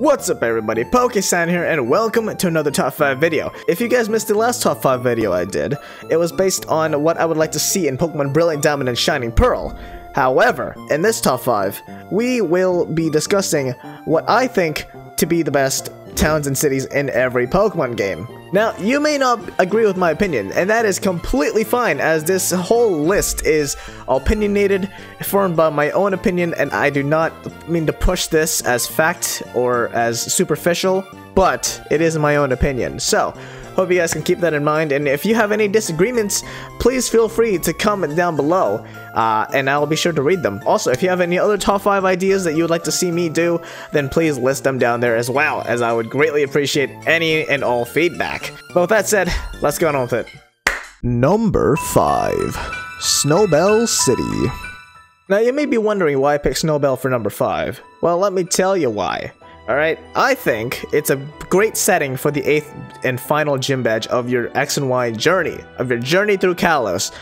What's up everybody, PokeScion here and welcome to another top 5 video. If you guys missed the last top 5 video I did, it was based on what I would like to see in Pokemon Brilliant Diamond and Shining Pearl. However, in this top 5, we will be discussing what I think to be the best towns and cities in every Pokemon game. Now, you may not agree with my opinion, and that is completely fine, as this whole list is opinionated, formed by my own opinion, and I do not mean to push this as fact or as superficial, but it is my own opinion. So, Hope you guys can keep that in mind, and if you have any disagreements, please feel free to comment down below, uh, and I'll be sure to read them. Also, if you have any other top 5 ideas that you would like to see me do, then please list them down there as well, as I would greatly appreciate any and all feedback. But with that said, let's go on with it. Number 5. Snowbelle City. Now you may be wondering why I picked Snowbelle for number 5. Well, let me tell you why. Alright, I think it's a great setting for the 8th and final gym badge of your X and Y journey, of your journey through Kalos.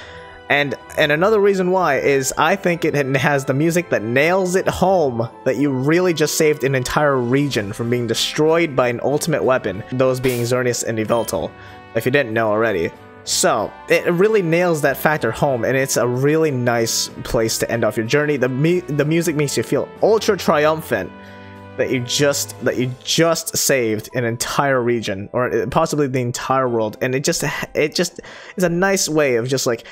And and another reason why is I think it has the music that nails it home that you really just saved an entire region from being destroyed by an ultimate weapon, those being Xerneas and Yveltal, if you didn't know already. So, it really nails that factor home, and it's a really nice place to end off your journey. The, mu the music makes you feel ultra triumphant, that you just that you just saved an entire region or possibly the entire world and it just it just is a nice way of just like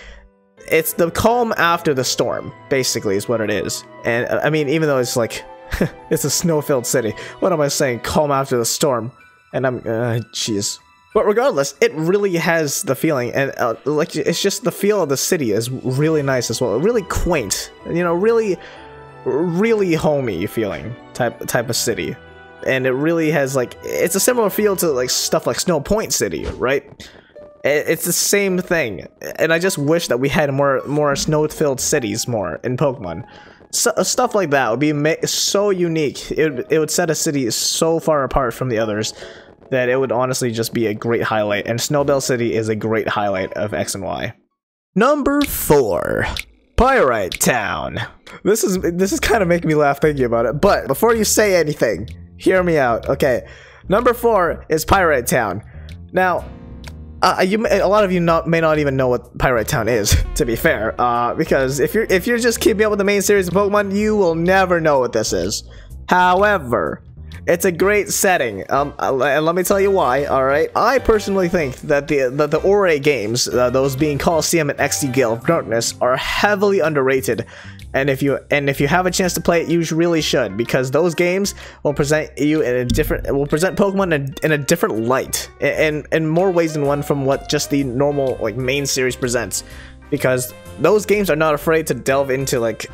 it's the calm after the storm basically is what it is. And uh, i mean even though it's like it's a snow-filled city what am i saying? Calm after the storm. And i'm uh jeez. But regardless, it really has the feeling, and uh, like it's just the feel of the city is really nice as well. Really quaint, you know, really really homey feeling type type of city. And it really has like it's a similar feel to like stuff like snow point city right? It's the same thing. And i just wish that we had more more snow filled cities more in pokemon. So, stuff like that would be so unique. It, it would set a city so far apart from the others that it would honestly just be a great highlight. And snowbelle city is a great highlight of x and y. Number four Pyrite Town. This is this is kind of making me laugh thinking about it. But before you say anything, hear me out. Okay, number four is Pyrite Town. Now, uh, you a lot of you not, may not even know what Pyrite Town is. To be fair, uh, because if you're if you're just keeping up with the main series of Pokemon, you will never know what this is. However, it's a great setting, um, and let me tell you why, alright? I personally think that the the, the Orre games, uh, those being Colosseum and XD Gale of Darkness, are heavily underrated. And if you and if you have a chance to play it, you really should, because those games will present you in a different will present Pokemon in a, in a different light, in, in more ways than one from what just the normal like main series presents. Because those games are not afraid to delve into like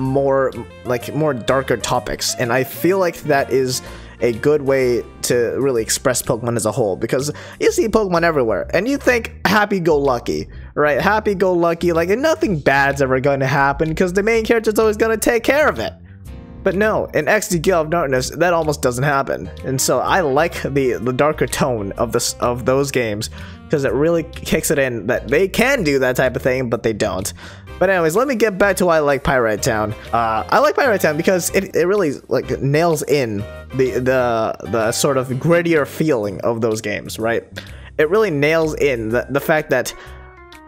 more like more darker topics and i feel like that is a good way to really express pokemon as a whole because you see pokemon everywhere and you think happy-go-lucky right happy-go-lucky like nothing bad's ever going to happen because the main character's always going to take care of it but no, in XD Gale of Darkness, that almost doesn't happen. And so I like the the darker tone of this of those games because it really kicks it in that they can do that type of thing, but they don't. But anyways, let me get back to why I like Pyrite Town. Uh, I like Pyrite Town because it, it really like nails in the the the sort of grittier feeling of those games, right? It really nails in the, the fact that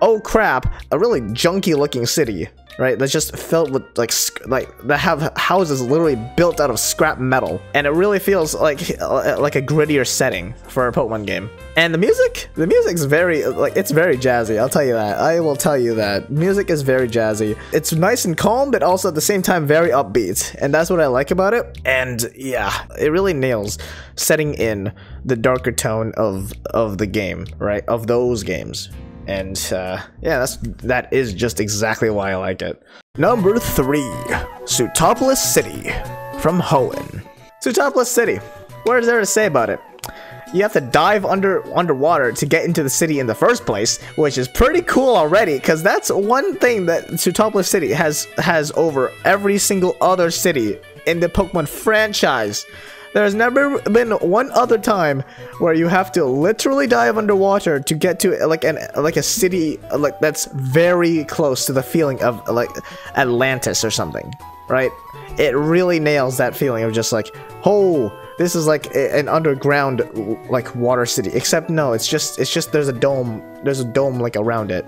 oh crap, a really junky looking city right? That's just filled with like like that have houses literally built out of scrap metal, and it really feels like uh, like a grittier setting for a Pokemon game. And the music, the music's very like it's very jazzy. I'll tell you that. I will tell you that music is very jazzy. It's nice and calm, but also at the same time very upbeat, and that's what I like about it. And yeah, it really nails setting in the darker tone of of the game, right? Of those games. And uh, yeah, that's that is just exactly why I like it. Number three, Sootopolis City from Hoenn. Sootopolis City. What is there to say about it? You have to dive under underwater to get into the city in the first place, which is pretty cool already, because that's one thing that Sootopolis City has has over every single other city in the Pokemon franchise. There's never been one other time where you have to literally dive underwater to get to like an like a city like that's very close to the feeling of like Atlantis or something, right? It really nails that feeling of just like, oh, this is like an underground like water city. Except no, it's just it's just there's a dome. There's a dome like around it.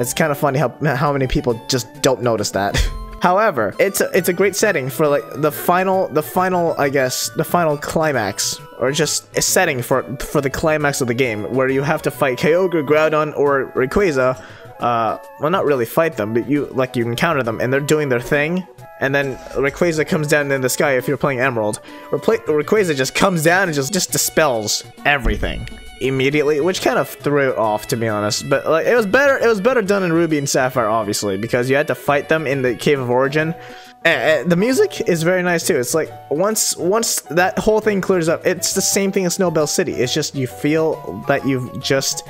It's kind of funny how how many people just don't notice that. However, it's a, it's a great setting for like the final the final I guess the final climax or just a setting for for the climax of the game where you have to fight Kyogre, Groudon, or Rayquaza. Uh, well, not really fight them, but you like you encounter them and they're doing their thing, and then Rayquaza comes down in the sky if you're playing Emerald. Rayquaza just comes down and just just dispels everything immediately, which kind of threw it off to be honest. But like it was better it was better done in Ruby and Sapphire obviously because you had to fight them in the Cave of Origin. And the music is very nice too. It's like once once that whole thing clears up, it's the same thing as Snowbelle City. It's just you feel that you've just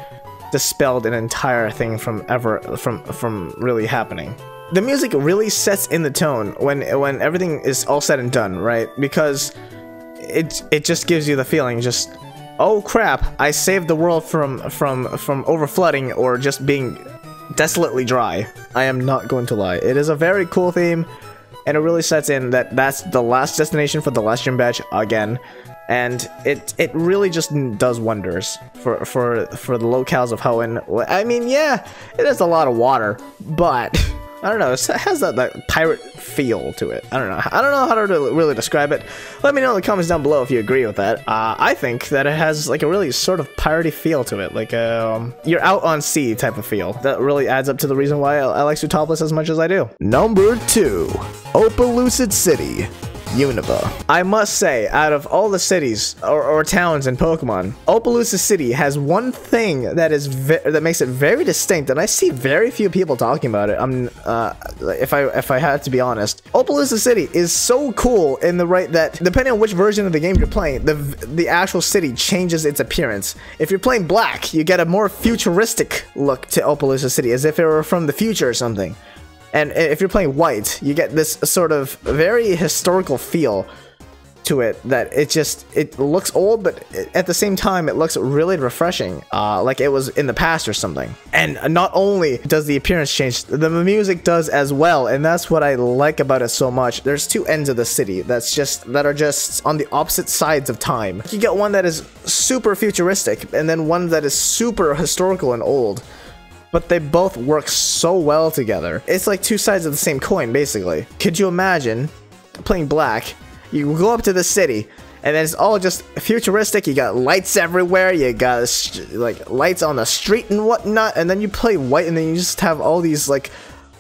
dispelled an entire thing from ever from from really happening. The music really sets in the tone when when everything is all said and done, right? Because it it just gives you the feeling just oh crap, I saved the world from from from overflooding or just being desolately dry. I am not going to lie. It is a very cool theme, and it really sets in that that's the last destination for the last gym badge again. And it it really just does wonders for for for the locales of Hoenn. I mean, yeah, it has a lot of water, but I don't know. It has that, that pirate feel to it. I don't know. I don't know how to really describe it. Let me know in the comments down below if you agree with that. Uh, I think that it has like a really sort of piratey feel to it. Like um, you're out on sea type of feel. That really adds up to the reason why I, I like Sootopolis as much as I do. Number two, Opelucid City. Unova. I must say, out of all the cities or, or towns in Pokemon, Opelucid City has one thing that is that makes it very distinct, and I see very few people talking about it. I'm, uh, if I if I had to be honest, Opelucid City is so cool in the right that depending on which version of the game you're playing, the the actual city changes its appearance. If you're playing Black, you get a more futuristic look to Opelucid City, as if it were from the future or something. And if you're playing white, you get this sort of very historical feel to it that it just it looks old but at the same time it looks really refreshing uh, like it was in the past or something. And not only does the appearance change the music does as well and that's what i like about it so much. There's two ends of the city that's just that are just on the opposite sides of time. You get one that is super futuristic and then one that is super historical and old but they both work so well together. It's like two sides of the same coin, basically. Could you imagine playing black? You go up to the city, and then it's all just futuristic. You got lights everywhere. You got like lights on the street and whatnot. And then you play white, and then you just have all these like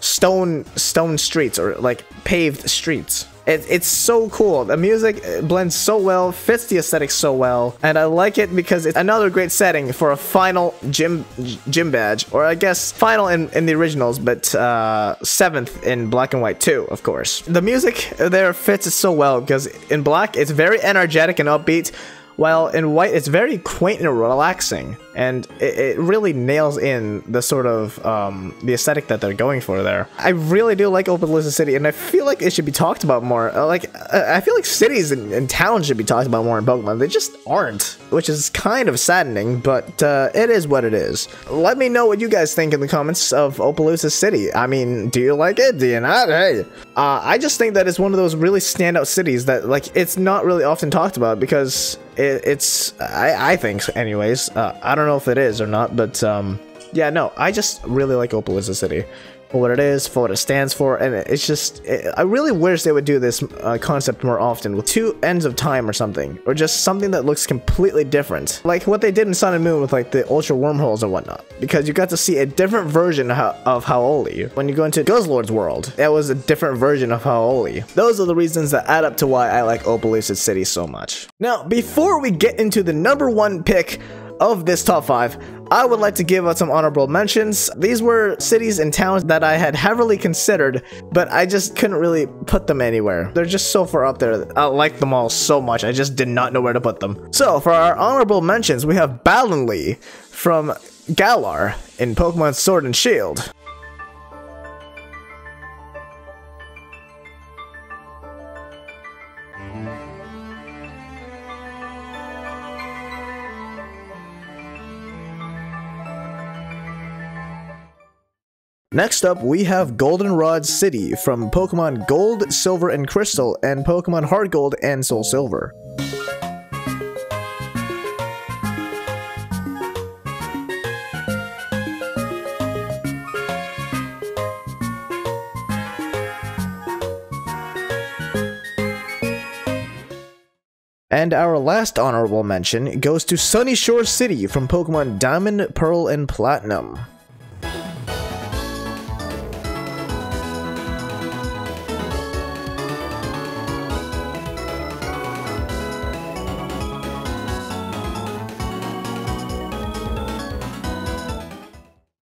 stone stone streets or like paved streets. It, it's so cool. The music blends so well, fits the aesthetic so well, and I like it because it's another great setting for a final gym gym badge, or I guess final in, in the originals, but uh, seventh in black and white too, of course. The music there fits it so well because in black it's very energetic and upbeat, while in white, it's very quaint and relaxing, and it, it really nails in the sort of um, the aesthetic that they're going for there. I really do like Opelucid City, and I feel like it should be talked about more. Uh, like, I feel like cities and, and, towns should be talked about more in Pokemon. They just aren't, which is kind of saddening, but uh, it is what it is. Let me know what you guys think in the comments of Opelucid City. I mean, do you like it? Do you not? Hey, uh, I just think that it's one of those really standout cities that, like, it's not really often talked about because it, it's I, I think anyways uh, i don't know if it is or not but um yeah no i just really like Opelucid City for what it is, for what it stands for, and it's just, it, I really wish they would do this uh, concept more often with two ends of time or something, or just something that looks completely different, like what they did in Sun and Moon with like the Ultra Wormholes and whatnot, because you got to see a different version of Hau'oli. When you go into Guzzlord's world, that was a different version of Hau'oli. Those are the reasons that add up to why I like Opelucid City so much. Now, before we get into the number one pick of this top 5, I would like to give out some honorable mentions. These were cities and towns that I had heavily considered, but I just couldn't really put them anywhere. They're just so far up there. I like them all so much, I just did not know where to put them. So, for our honorable mentions, we have Ballonlea from Galar in Pokemon Sword and Shield. Next up, we have Goldenrod City from Pokemon Gold, Silver, and Crystal, and Pokemon Heart Gold and Soul Silver. And our last honorable mention goes to Sunyshore City from Pokemon Diamond, Pearl, and Platinum.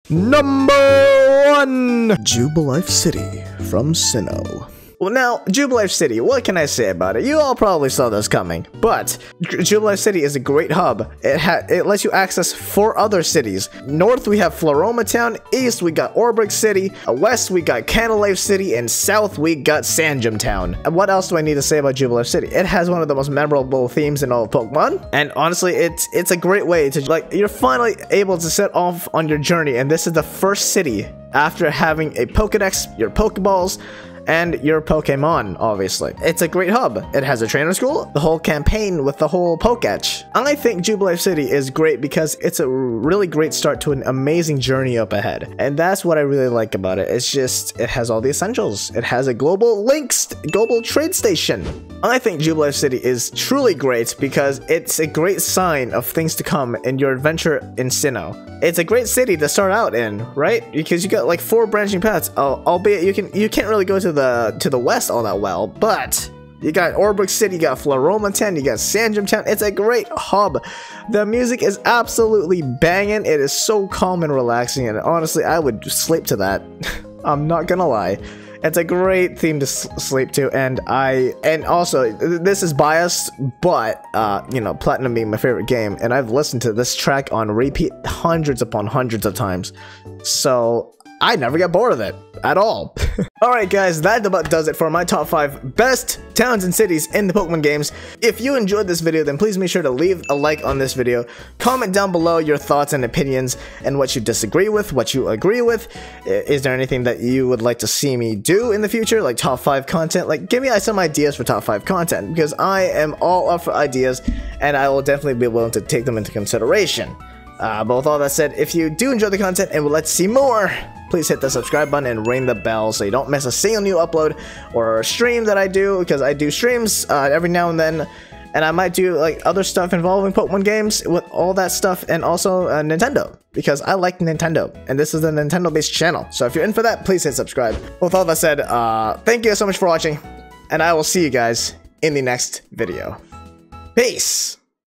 Number one! Jubilife City from Sinnoh. Well, now, Jubilife City, what can I say about it? You all probably saw this coming, but Jubilife City is a great hub. It it lets you access four other cities. North, we have Floaroma Town. East, we got Oreburgh City. Uh, West, we got Canalave City. And South, we got Sandgem Town. And what else do I need to say about Jubilife City? It has one of the most memorable themes in all of Pokemon. And honestly, it's, it's a great way to, like, you're finally able to set off on your journey. And this is the first city after having a Pokedex, your Pokeballs, and your Pokemon, obviously. It's a great hub. It has a trainer school, the whole campaign with the whole Poketch. I think Jubilife City is great because it's a really great start to an amazing journey up ahead. And that's what I really like about it. It's just, it has all the essentials. It has a global links, global trade station. I think Jubilife City is truly great because it's a great sign of things to come in your adventure in Sinnoh. It's a great city to start out in, right? Because you got like four branching paths, albeit you can you can't really go to the to the west all that well, but you got Oreburgh City, you got Floaroma Town, you got Sandgem Town. It's a great hub. The music is absolutely banging. It is so calm and relaxing, and honestly, I would sleep to that. I'm not gonna lie. It's a great theme to sleep to, and I and also this is biased, but uh, you know, Platinum being my favorite game, and I've listened to this track on repeat hundreds upon hundreds of times. So I never get bored of it at all. Alright guys, that about does it for my top 5 best towns and cities in the Pokemon games. If you enjoyed this video, then please make sure to leave a like on this video. Comment down below your thoughts and opinions and what you disagree with, what you agree with. Is there anything that you would like to see me do in the future, like top 5 content? Like, give me some ideas for top 5 content, because I am all up for ideas, and I will definitely be willing to take them into consideration. Uh, but with all that said, if you do enjoy the content and would like to see more, please hit the subscribe button and ring the bell so you don't miss a single new upload or stream that I do because I do streams uh, every now and then and I might do like other stuff involving Pokemon games with all that stuff and also uh, Nintendo because I like Nintendo and this is a Nintendo based channel so if you're in for that please hit subscribe. With all that said uh, thank you so much for watching and I will see you guys in the next video. Peace!